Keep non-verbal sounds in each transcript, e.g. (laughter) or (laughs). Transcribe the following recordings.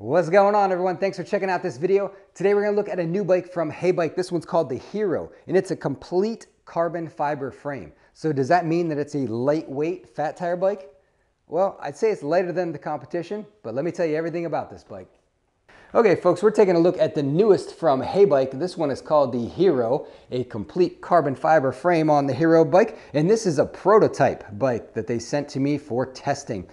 What's going on everyone? Thanks for checking out this video. Today we're gonna look at a new bike from Heybike. This one's called the Hero and it's a complete carbon fiber frame. So does that mean that it's a lightweight fat tire bike? Well, I'd say it's lighter than the competition, but let me tell you everything about this bike. Okay folks, we're taking a look at the newest from Heybike. This one is called the Hero, a complete carbon fiber frame on the Hero bike. And this is a prototype bike that they sent to me for testing.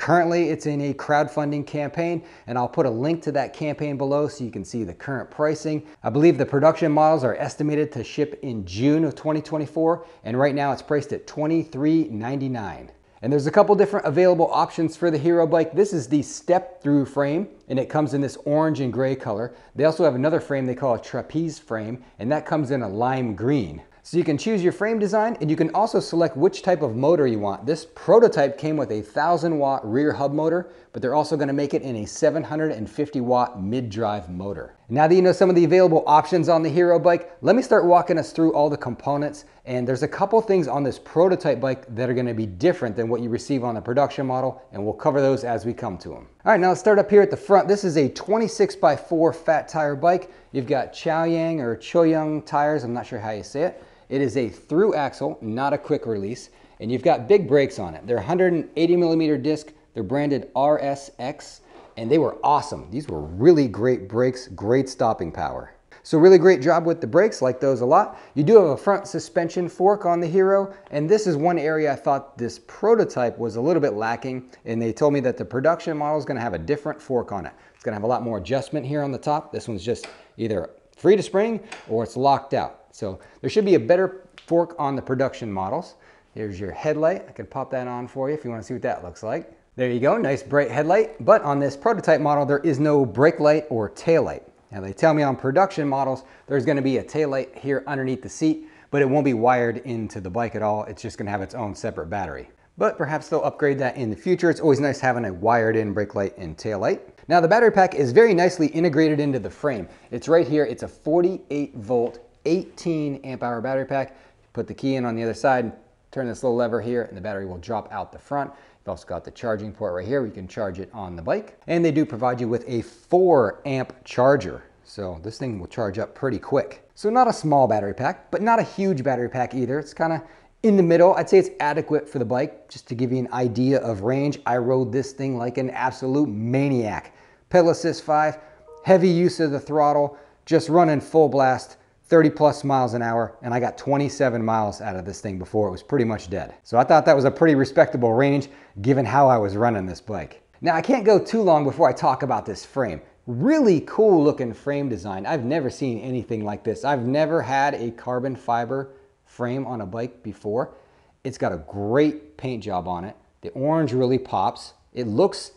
Currently, it's in a crowdfunding campaign, and I'll put a link to that campaign below so you can see the current pricing. I believe the production models are estimated to ship in June of 2024, and right now it's priced at $23.99. And there's a couple different available options for the Hero bike. This is the step-through frame, and it comes in this orange and gray color. They also have another frame they call a trapeze frame, and that comes in a lime green. So you can choose your frame design and you can also select which type of motor you want. This prototype came with a 1000 watt rear hub motor, but they're also gonna make it in a 750 watt mid-drive motor. Now that you know some of the available options on the Hero bike, let me start walking us through all the components. And there's a couple things on this prototype bike that are gonna be different than what you receive on the production model, and we'll cover those as we come to them. All right, now let's start up here at the front. This is a 26 by 4 fat tire bike. You've got Chaoyang or Choyang tires, I'm not sure how you say it. It is a through axle, not a quick release, and you've got big brakes on it. They're 180 millimeter disc, they're branded RSX, and they were awesome. These were really great brakes, great stopping power. So really great job with the brakes, like those a lot. You do have a front suspension fork on the Hero, and this is one area I thought this prototype was a little bit lacking, and they told me that the production model is gonna have a different fork on it. It's gonna have a lot more adjustment here on the top. This one's just either free to spring or it's locked out. So there should be a better fork on the production models. Here's your headlight. I can pop that on for you if you want to see what that looks like. There you go, nice bright headlight. But on this prototype model, there is no brake light or tail light. Now they tell me on production models, there's gonna be a tail light here underneath the seat, but it won't be wired into the bike at all. It's just gonna have its own separate battery. But perhaps they'll upgrade that in the future. It's always nice having a wired in brake light and tail light. Now the battery pack is very nicely integrated into the frame. It's right here, it's a 48 volt 18 amp hour battery pack. Put the key in on the other side, turn this little lever here, and the battery will drop out the front. You've also got the charging port right here. We can charge it on the bike. And they do provide you with a 4 amp charger. So this thing will charge up pretty quick. So not a small battery pack, but not a huge battery pack either. It's kind of in the middle. I'd say it's adequate for the bike. Just to give you an idea of range, I rode this thing like an absolute maniac. Pedal Assist 5, heavy use of the throttle, just running full blast 30 plus miles an hour, and I got 27 miles out of this thing before it was pretty much dead. So I thought that was a pretty respectable range given how I was running this bike. Now I can't go too long before I talk about this frame. Really cool looking frame design. I've never seen anything like this. I've never had a carbon fiber frame on a bike before. It's got a great paint job on it. The orange really pops. It looks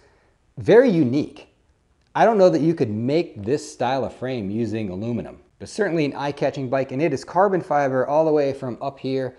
very unique. I don't know that you could make this style of frame using aluminum but certainly an eye-catching bike. And it is carbon fiber all the way from up here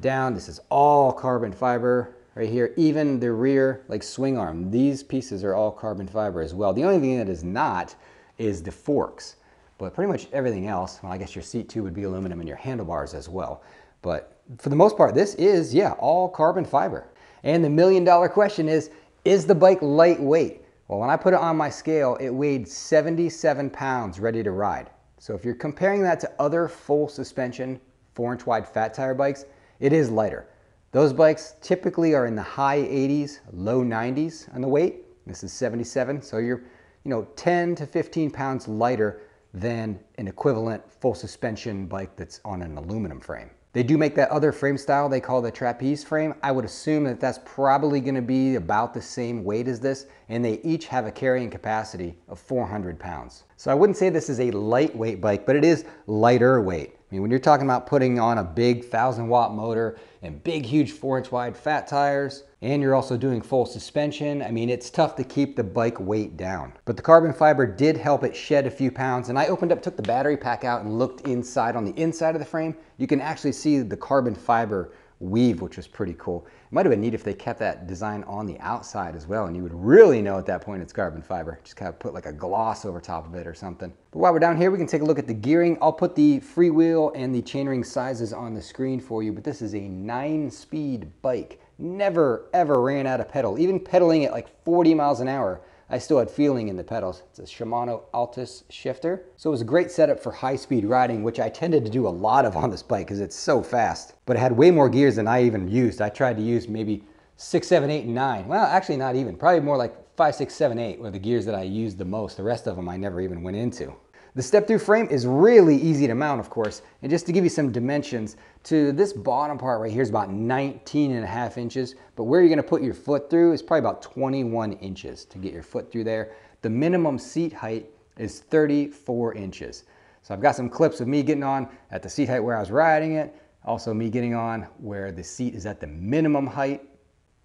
down. This is all carbon fiber right here. Even the rear like swing arm, these pieces are all carbon fiber as well. The only thing that is not is the forks. But pretty much everything else, well, I guess your seat too would be aluminum and your handlebars as well. But for the most part, this is, yeah, all carbon fiber. And the million dollar question is, is the bike lightweight? Well, when I put it on my scale, it weighed 77 pounds ready to ride. So if you're comparing that to other full suspension, four inch wide fat tire bikes, it is lighter. Those bikes typically are in the high 80s, low 90s on the weight. This is 77, so you're you know 10 to 15 pounds lighter than an equivalent full suspension bike that's on an aluminum frame. They do make that other frame style they call the trapeze frame. I would assume that that's probably gonna be about the same weight as this, and they each have a carrying capacity of 400 pounds. So I wouldn't say this is a lightweight bike, but it is lighter weight. I mean, when you're talking about putting on a big 1000 watt motor and big, huge four inch wide fat tires, and you're also doing full suspension, I mean, it's tough to keep the bike weight down. But the carbon fiber did help it shed a few pounds, and I opened up, took the battery pack out and looked inside on the inside of the frame. You can actually see the carbon fiber weave, which was pretty cool. It might have been neat if they kept that design on the outside as well, and you would really know at that point it's carbon fiber. Just kind of put like a gloss over top of it or something. But while we're down here, we can take a look at the gearing. I'll put the freewheel and the chainring sizes on the screen for you, but this is a nine speed bike. Never ever ran out of pedal. Even pedaling at like 40 miles an hour, I still had feeling in the pedals. It's a Shimano Altus shifter. So it was a great setup for high speed riding, which I tended to do a lot of on this bike because it's so fast. But it had way more gears than I even used. I tried to use maybe six, seven, eight, and nine. Well, actually not even, probably more like five, six, seven, eight were the gears that I used the most. The rest of them I never even went into. The step-through frame is really easy to mount, of course. And just to give you some dimensions, to this bottom part right here is about 19 and a half inches, but where you're gonna put your foot through is probably about 21 inches to get your foot through there. The minimum seat height is 34 inches. So I've got some clips of me getting on at the seat height where I was riding it, also me getting on where the seat is at the minimum height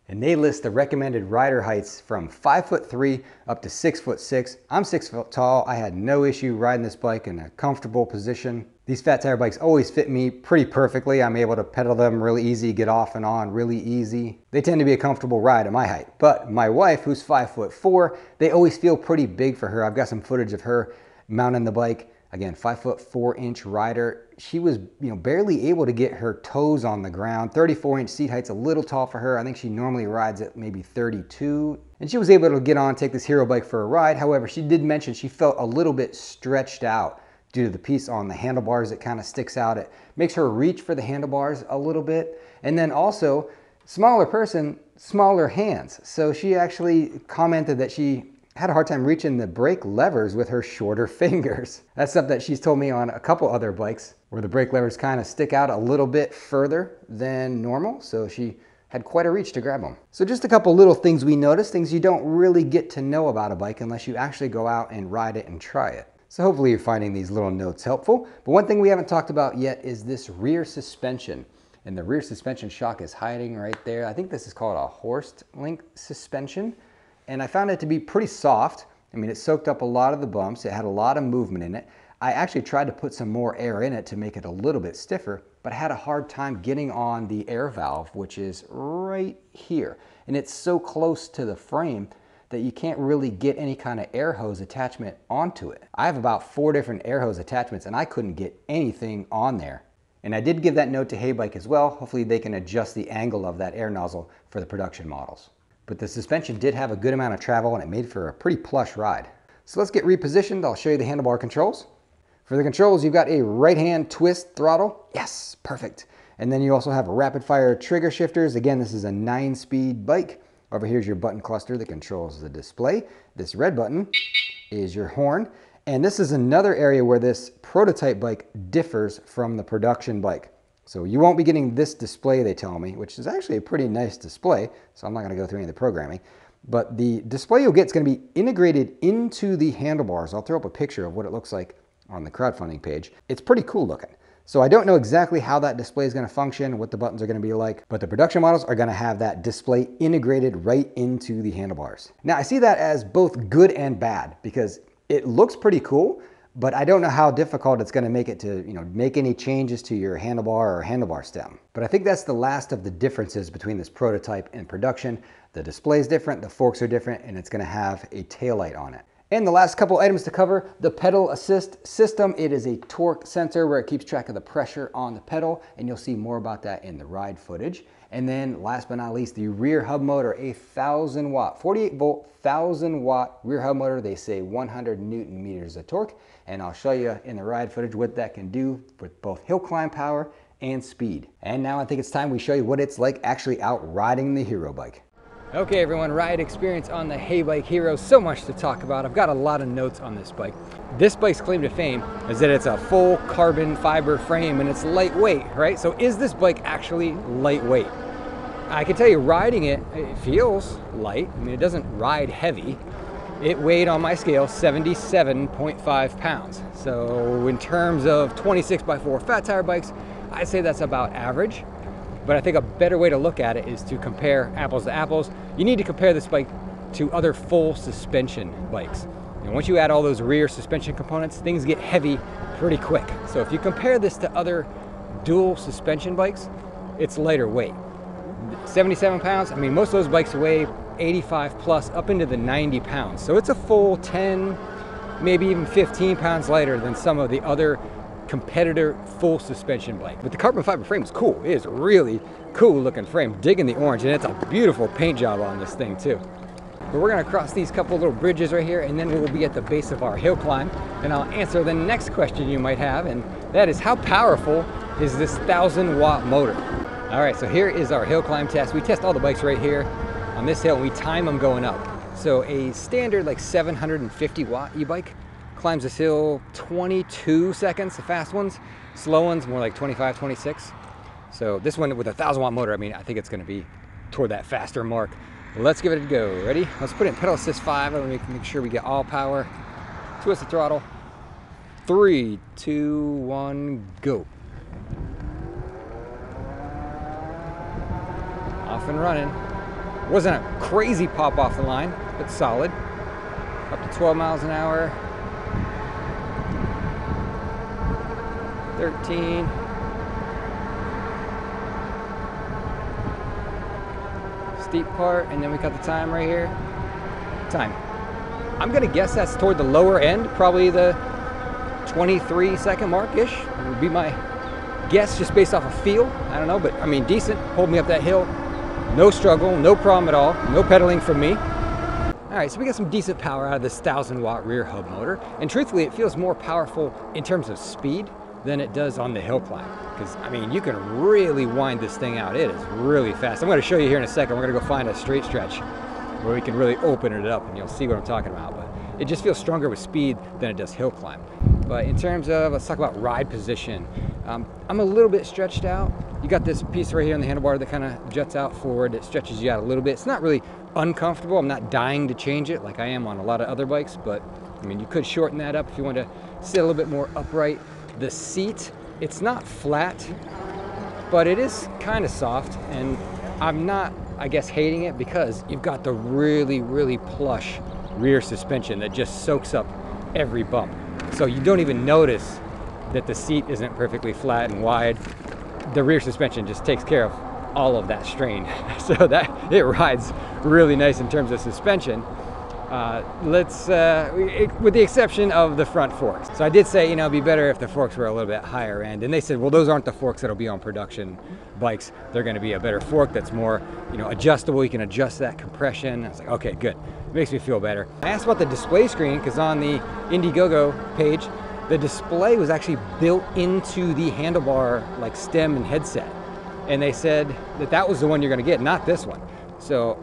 and they list the recommended rider heights from five foot three up to six foot six. I'm six foot tall. I had no issue riding this bike in a comfortable position. These fat tire bikes always fit me pretty perfectly. I'm able to pedal them really easy, get off and on really easy. They tend to be a comfortable ride at my height. But my wife, who's five foot four, they always feel pretty big for her. I've got some footage of her mounting the bike Again, five foot four inch rider. She was, you know, barely able to get her toes on the ground. 34 inch seat height's a little tall for her. I think she normally rides at maybe 32. And she was able to get on, take this hero bike for a ride. However, she did mention she felt a little bit stretched out due to the piece on the handlebars that kind of sticks out. It makes her reach for the handlebars a little bit. And then also, smaller person, smaller hands. So she actually commented that she had a hard time reaching the brake levers with her shorter (laughs) fingers. That's stuff that she's told me on a couple other bikes where the brake levers kind of stick out a little bit further than normal. So she had quite a reach to grab them. So just a couple little things we noticed, things you don't really get to know about a bike unless you actually go out and ride it and try it. So hopefully you're finding these little notes helpful. But one thing we haven't talked about yet is this rear suspension. And the rear suspension shock is hiding right there. I think this is called a Horst link suspension and I found it to be pretty soft. I mean, it soaked up a lot of the bumps. It had a lot of movement in it. I actually tried to put some more air in it to make it a little bit stiffer, but I had a hard time getting on the air valve, which is right here. And it's so close to the frame that you can't really get any kind of air hose attachment onto it. I have about four different air hose attachments and I couldn't get anything on there. And I did give that note to Heybike as well. Hopefully they can adjust the angle of that air nozzle for the production models but the suspension did have a good amount of travel and it made for a pretty plush ride. So let's get repositioned. I'll show you the handlebar controls. For the controls, you've got a right hand twist throttle. Yes, perfect. And then you also have rapid fire trigger shifters. Again, this is a nine speed bike. Over here's your button cluster that controls the display. This red button is your horn. And this is another area where this prototype bike differs from the production bike. So you won't be getting this display, they tell me, which is actually a pretty nice display. So I'm not gonna go through any of the programming. But the display you'll get is gonna be integrated into the handlebars. I'll throw up a picture of what it looks like on the crowdfunding page. It's pretty cool looking. So I don't know exactly how that display is gonna function, what the buttons are gonna be like, but the production models are gonna have that display integrated right into the handlebars. Now I see that as both good and bad because it looks pretty cool, but I don't know how difficult it's gonna make it to you know, make any changes to your handlebar or handlebar stem. But I think that's the last of the differences between this prototype and production. The display is different, the forks are different, and it's gonna have a tail light on it. And the last couple items to cover, the pedal assist system. It is a torque sensor where it keeps track of the pressure on the pedal, and you'll see more about that in the ride footage. And then last but not least, the rear hub motor, a 1000 watt, 48 volt, 1000 watt rear hub motor. They say 100 newton meters of torque. And I'll show you in the ride footage what that can do with both hill climb power and speed. And now I think it's time we show you what it's like actually out riding the Hero bike. Okay everyone, ride experience on the Heybike Hero. So much to talk about. I've got a lot of notes on this bike. This bike's claim to fame is that it's a full carbon fiber frame and it's lightweight, right? So is this bike actually lightweight? I can tell you riding it, it feels light. I mean, it doesn't ride heavy. It weighed on my scale 77.5 pounds. So in terms of 26 by 4 fat tire bikes, I'd say that's about average. But I think a better way to look at it is to compare apples to apples. You need to compare this bike to other full suspension bikes. And once you add all those rear suspension components, things get heavy pretty quick. So if you compare this to other dual suspension bikes, it's lighter weight. 77 pounds, I mean, most of those bikes weigh 85 plus up into the 90 pounds. So it's a full 10, maybe even 15 pounds lighter than some of the other competitor full suspension bike. But the carbon fiber frame is cool. It is a really cool looking frame. Digging the orange and it's a beautiful paint job on this thing too. But we're gonna cross these couple little bridges right here and then we'll be at the base of our hill climb and I'll answer the next question you might have and that is how powerful is this 1000 watt motor? All right, so here is our hill climb test. We test all the bikes right here on this hill and we time them going up. So a standard like 750 watt e-bike climbs this hill 22 seconds, the fast ones. Slow ones more like 25, 26. So this one with a 1000 watt motor, I mean, I think it's gonna be toward that faster mark. Let's give it a go. Ready? Let's put in pedal assist five. Me make, make sure we get all power. Twist the throttle. Three, two, one, go. Off and running. Wasn't a crazy pop off the line, but solid. Up to 12 miles an hour. 13. Steep part, and then we cut the time right here. Time. I'm gonna guess that's toward the lower end, probably the 23 second mark-ish. Would be my guess just based off of feel. I don't know, but I mean decent. Hold me up that hill. No struggle, no problem at all. No pedaling from me. All right, so we got some decent power out of this 1000 watt rear hub motor. And truthfully, it feels more powerful in terms of speed than it does on the hill climb. Because, I mean, you can really wind this thing out. It is really fast. I'm going to show you here in a second. We're going to go find a straight stretch where we can really open it up and you'll see what I'm talking about. But it just feels stronger with speed than it does hill climb. But in terms of, let's talk about ride position. Um, I'm a little bit stretched out. You got this piece right here on the handlebar that kind of juts out forward. It stretches you out a little bit. It's not really uncomfortable. I'm not dying to change it like I am on a lot of other bikes, but I mean, you could shorten that up if you want to sit a little bit more upright. The seat, it's not flat, but it is kind of soft and I'm not, I guess, hating it because you've got the really, really plush rear suspension that just soaks up every bump. So you don't even notice that the seat isn't perfectly flat and wide. The rear suspension just takes care of all of that strain. (laughs) So that it rides really nice in terms of suspension. Uh, let's, uh, with the exception of the front forks. So I did say, you know, it'd be better if the forks were a little bit higher end. And they said, well, those aren't the forks that'll be on production bikes. They're going to be a better fork that's more, you know, adjustable. You can adjust that compression. I was like, okay, good. It makes me feel better. I asked about the display screen because on the Indiegogo page, the display was actually built into the handlebar like stem and headset. And they said that that was the one you're going to get, not this one. So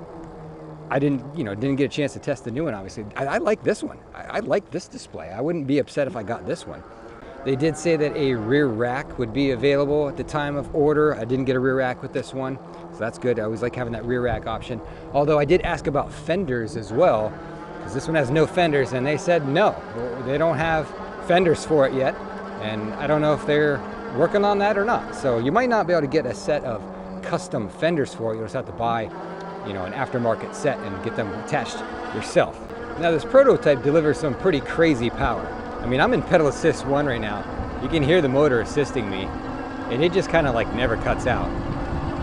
I didn't, you know, didn't get a chance to test the new one, obviously. I, I like this one. I, I, like this display. I wouldn't be upset if I got this one. They did say that a rear rack would be available at the time of order. I didn't get a rear rack with this one, so that's good. I always like having that rear rack option. Although I did ask about fenders as well, because this one has no fenders, and they said no, they don't have fenders for it yet. And I don't know if they're working on that or not. So you might not be able to get a set of custom fenders for it. You'll just have to buy you know, an aftermarket set and get them attached yourself. Now this prototype delivers some pretty crazy power. I mean, I'm in pedal assist one right now. You can hear the motor assisting me and it just kind of like never cuts out.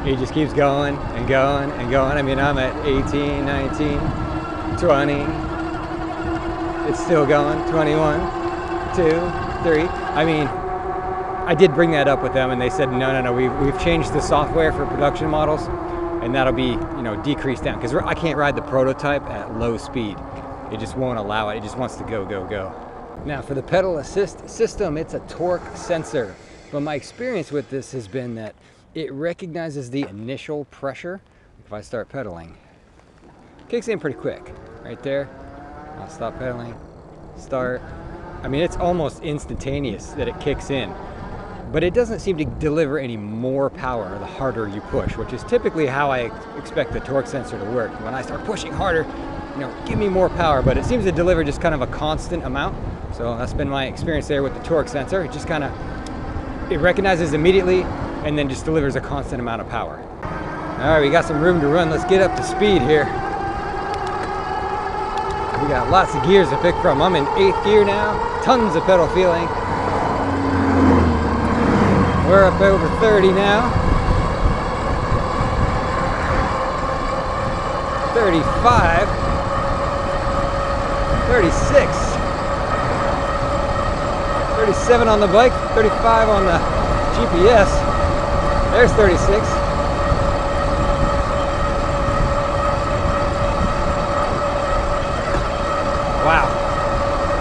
It just keeps going and going and going. I mean, I'm at 18, 19, 20. It's still going, 21, two, three. I mean, I did bring that up with them and they said, no, no, no, we've, we've changed the software for production models and that'll be you know decreased down because I can't ride the prototype at low speed. It just won't allow it. It just wants to go, go, go. Now for the pedal assist system, it's a torque sensor. But my experience with this has been that it recognizes the initial pressure. If I start pedaling, kicks in pretty quick. Right there. I'll stop pedaling, start. I mean, it's almost instantaneous that it kicks in but it doesn't seem to deliver any more power the harder you push, which is typically how I expect the torque sensor to work. When I start pushing harder, you know, give me more power, but it seems to deliver just kind of a constant amount. So that's been my experience there with the torque sensor. It just kind of, it recognizes immediately and then just delivers a constant amount of power. All right, we got some room to run. Let's get up to speed here. Got lots of gears to pick from. I'm in eighth gear now, tons of pedal feeling. We're up over 30 now. 35. 36. 37 on the bike, 35 on the GPS. There's 36.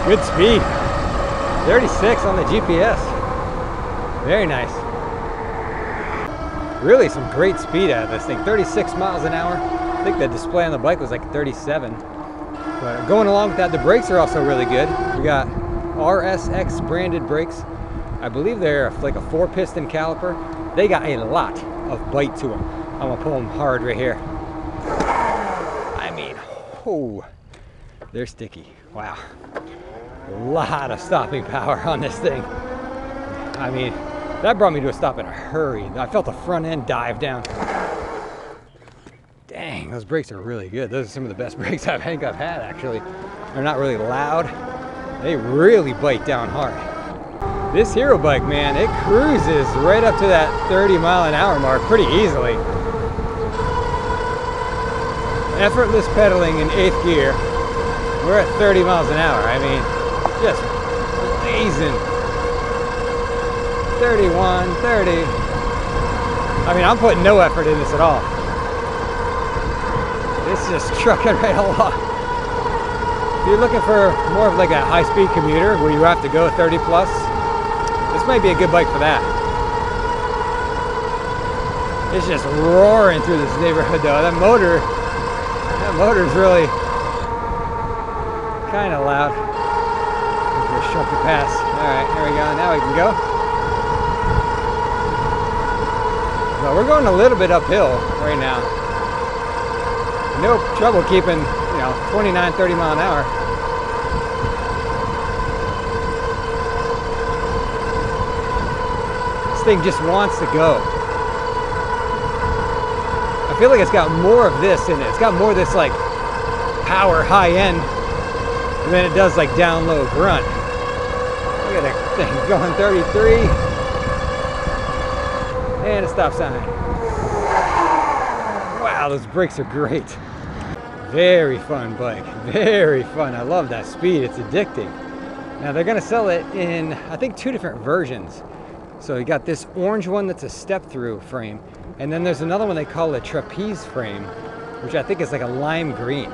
Good speed. 36 on the GPS. Very nice. Really some great speed out of this thing. 36 miles an hour. I think the display on the bike was like 37. But going along with that, the brakes are also really good. We got RSX branded brakes. I believe they're like a four piston caliper. They got a lot of bite to them. I'm gonna pull them hard right here. I mean, oh, they're sticky. Wow. A lot of stopping power (laughs) on this thing. I mean, that brought me to a stop in a hurry. I felt the front end dive down. Dang, those brakes are really good. Those are some of the best (laughs) brakes I think I've had actually. They're not really loud. They really bite down hard. This Hero bike, man, it cruises right up to that 30 mile an hour mark pretty easily. Effortless pedaling in eighth gear. We're at 30 miles an hour. I mean, just blazing 31, 30. I mean, I'm putting no effort in this at all. It's just (laughs) trucking right along. If you're looking for more of like a high-speed commuter where you have to go 30 plus, this might be a good bike for that. It's just roaring through this neighborhood though. That motor, that motor's really kind of loud. The pass. All right, here we go. Now we can go. We're going a little bit uphill right now. No trouble keeping, you know, 29, 30 mile an hour. This thing just wants to go. I feel like it's got more of this in it. It's got more of this like power high end than it does like down low grunt. Going 33 and a stop sign. Wow, those brakes are great. Very fun bike, very fun. I love that speed, it's addicting. Now they're gonna sell it in, I think two different versions. So you got this orange one that's a step through frame, and then there's another one they call a trapeze frame, which I think is like a lime green.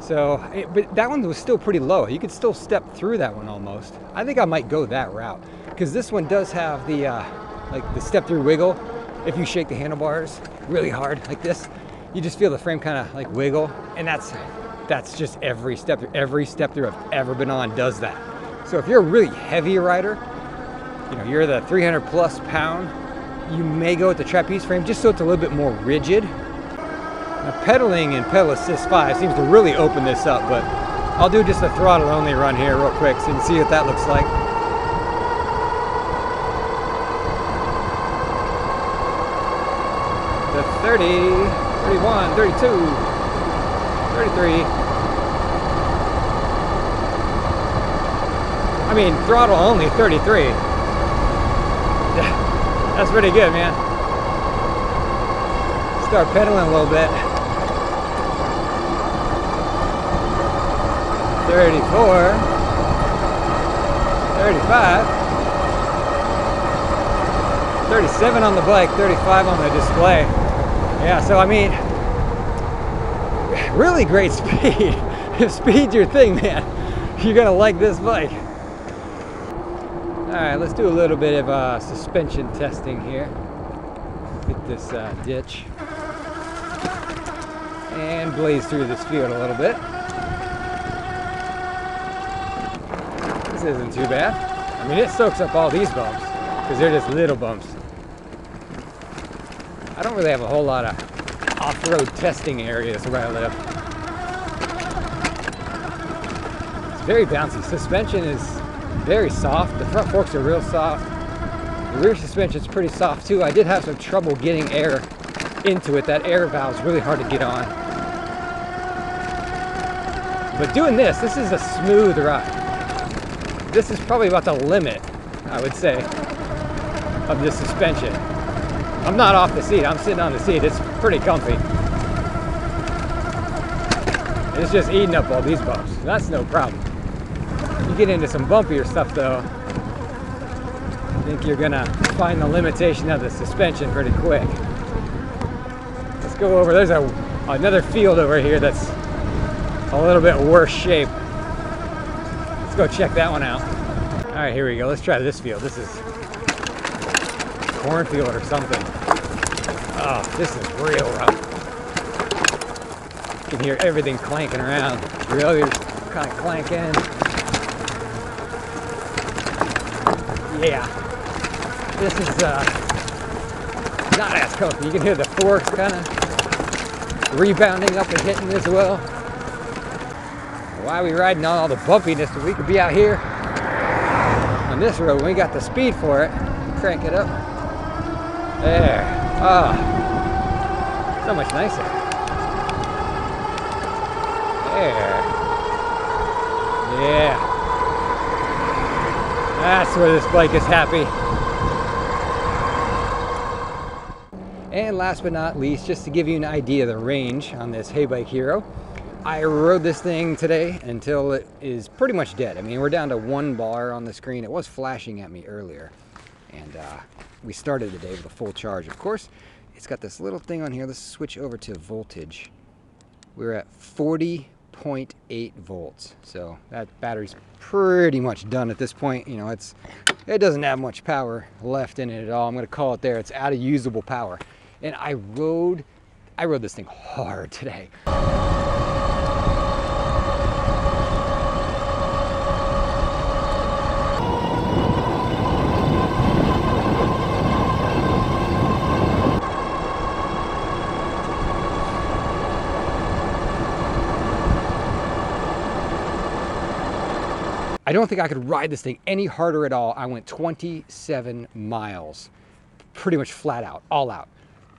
So, it, but that one was still pretty low. You could still step through that one almost. I think I might go that route because this one does have the uh, like the step through wiggle. If you shake the handlebars really hard like this, you just feel the frame kind of like wiggle. And that's, that's just every step through, every step through I've ever been on does that. So if you're a really heavy rider, you know, you're the 300 plus pound, you may go with the trapeze frame just so it's a little bit more rigid. Now pedaling in pedal assist 5 seems to really open this up, but I'll do just a throttle only run here real quick so you can see what that looks like. The 30, 31, 32, 33. I mean, throttle only 33. That's pretty good, man. Start pedaling a little bit. 34, 35. 37 on the bike, 35 on the display. Yeah, so I mean, really great (laughs) speed. if speed's your thing, man, you're gonna like this bike. All right, let's do a little bit of uh, suspension testing here. Hit this uh, ditch and blaze through this field a little bit. This isn't too bad. I mean, it soaks up all these bumps because they're just little bumps. I don't really have a whole lot of off-road testing areas where I live. It's very bouncy. Suspension is very soft. The front forks are real soft. The rear suspension is pretty soft too. I did have some trouble getting air into it. That air valve is really hard to get on. But doing this, this is a smooth ride. This is probably about the limit, I would say, of the suspension. I'm not off the seat. I'm sitting on the seat. It's pretty comfy. It's just eating up all these bumps. That's no problem. You get into some bumpier stuff though, I think you're gonna find the limitation of the suspension pretty quick. Let's go over, there's a, another field over here that's a little bit worse shape. Let's go check that one out. All right, here we go. Let's try this field. This is cornfield or something. Oh, this is real rough. You can hear everything clanking around. Really, kind of clanking. Yeah, this is uh, not as comfy. You can hear the forks kind of rebounding up and hitting as well. Why are we riding on all the bumpiness? We could be out here on this road. We got the speed for it. Crank it up. There. Ah. Oh, so much nicer. There. Yeah. That's where this bike is happy. And last but not least, just to give you an idea of the range on this Heybike Hero, I rode this thing today until it is pretty much dead. I mean, we're down to one bar on the screen. It was flashing at me earlier. And uh, we started the day with a full charge. Of course, it's got this little thing on here. Let's switch over to voltage. We're at 40.8 volts. So that battery's pretty much done at this point. You know, it's it doesn't have much power left in it at all. I'm gonna call it there. It's out of usable power. And I rode, I rode this thing hard today. I don't think I could ride this thing any harder at all. I went 27 miles, pretty much flat out, all out.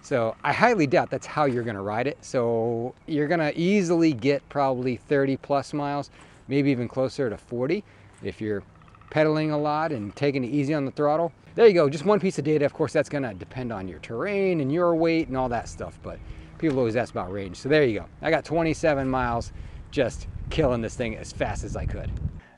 So I highly doubt that's how you're gonna ride it. So you're gonna easily get probably 30 plus miles, maybe even closer to 40 if you're pedaling a lot and taking it easy on the throttle. There you go, just one piece of data. Of course, that's gonna depend on your terrain and your weight and all that stuff, but people always ask about range. So there you go. I got 27 miles just killing this thing as fast as I could.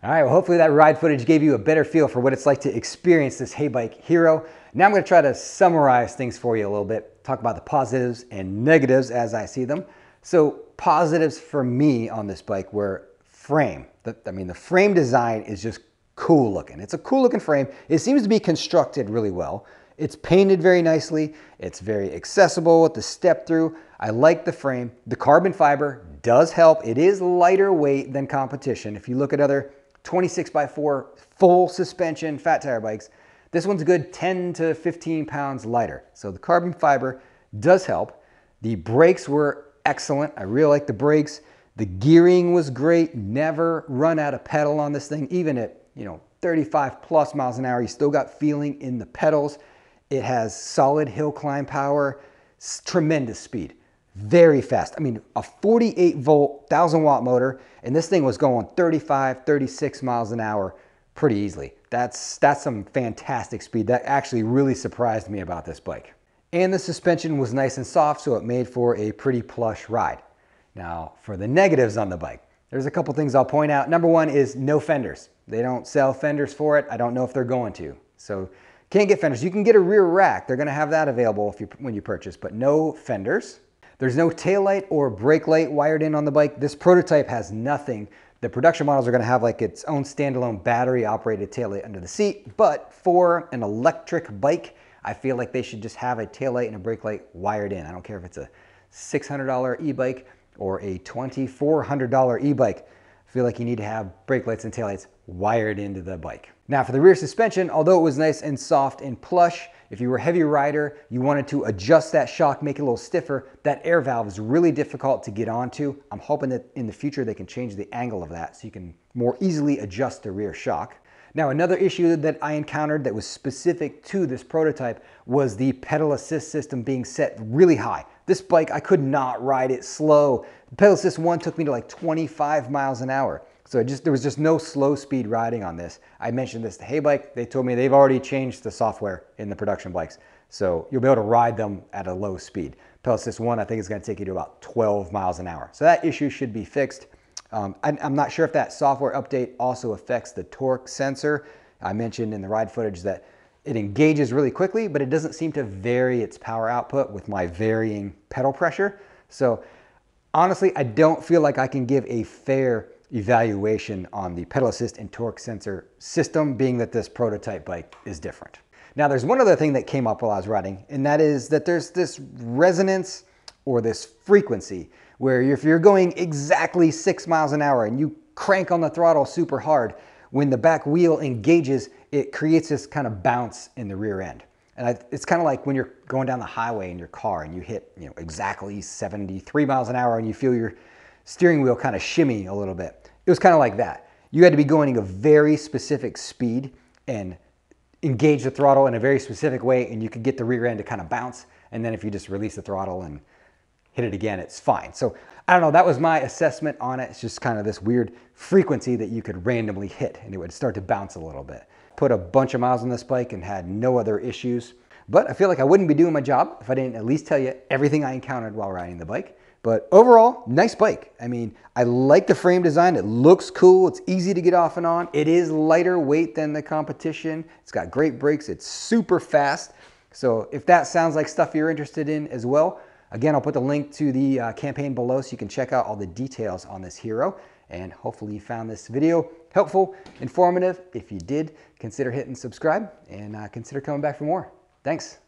All right, well, hopefully that ride footage gave you a better feel for what it's like to experience this Heybike Hero. Now I'm gonna try to summarize things for you a little bit, talk about the positives and negatives as I see them. So positives for me on this bike were frame. The, I mean, the frame design is just cool looking. It's a cool looking frame. It seems to be constructed really well. It's painted very nicely. It's very accessible with the step through. I like the frame. The carbon fiber does help. It is lighter weight than competition. If you look at other 26 by 4 full suspension fat tire bikes. This one's a good 10 to 15 pounds lighter. So the carbon fiber does help. The brakes were excellent. I really like the brakes. The gearing was great. Never run out of pedal on this thing. Even at, you know, 35 plus miles an hour, you still got feeling in the pedals. It has solid hill climb power, tremendous speed very fast. I mean, a 48 volt, 1000 watt motor, and this thing was going 35, 36 miles an hour pretty easily. That's, that's some fantastic speed. That actually really surprised me about this bike. And the suspension was nice and soft, so it made for a pretty plush ride. Now, for the negatives on the bike, there's a couple things I'll point out. Number one is no fenders. They don't sell fenders for it. I don't know if they're going to. So can't get fenders. You can get a rear rack. They're gonna have that available if you, when you purchase, but no fenders. There's no taillight or brake light wired in on the bike. This prototype has nothing. The production models are gonna have like its own standalone battery operated taillight under the seat, but for an electric bike, I feel like they should just have a taillight and a brake light wired in. I don't care if it's a $600 e-bike or a $2,400 e-bike. I feel like you need to have brake lights and taillights wired into the bike. Now for the rear suspension, although it was nice and soft and plush, if you were a heavy rider, you wanted to adjust that shock, make it a little stiffer, that air valve is really difficult to get onto. I'm hoping that in the future they can change the angle of that so you can more easily adjust the rear shock. Now another issue that I encountered that was specific to this prototype was the pedal assist system being set really high. This bike, I could not ride it slow. The pedal assist one took me to like 25 miles an hour. So just, there was just no slow speed riding on this. I mentioned this to Heybike. They told me they've already changed the software in the production bikes. So you'll be able to ride them at a low speed. Pedal Assist 1, I think is gonna take you to about 12 miles an hour. So that issue should be fixed. Um, I, I'm not sure if that software update also affects the torque sensor. I mentioned in the ride footage that it engages really quickly, but it doesn't seem to vary its power output with my varying pedal pressure. So honestly, I don't feel like I can give a fair evaluation on the pedal assist and torque sensor system, being that this prototype bike is different. Now, there's one other thing that came up while I was riding, and that is that there's this resonance or this frequency where if you're going exactly six miles an hour and you crank on the throttle super hard, when the back wheel engages, it creates this kind of bounce in the rear end. And I, it's kind of like when you're going down the highway in your car and you hit you know, exactly 73 miles an hour and you feel your steering wheel kind of shimmy a little bit. It was kind of like that. You had to be going a very specific speed and engage the throttle in a very specific way and you could get the rear end to kind of bounce. And then if you just release the throttle and hit it again, it's fine. So I don't know, that was my assessment on it. It's just kind of this weird frequency that you could randomly hit and it would start to bounce a little bit. Put a bunch of miles on this bike and had no other issues. But I feel like I wouldn't be doing my job if I didn't at least tell you everything I encountered while riding the bike. But overall, nice bike. I mean, I like the frame design. It looks cool. It's easy to get off and on. It is lighter weight than the competition. It's got great brakes. It's super fast. So if that sounds like stuff you're interested in as well, again, I'll put the link to the uh, campaign below so you can check out all the details on this hero. And hopefully you found this video helpful, informative. If you did, consider hitting subscribe and uh, consider coming back for more. Thanks.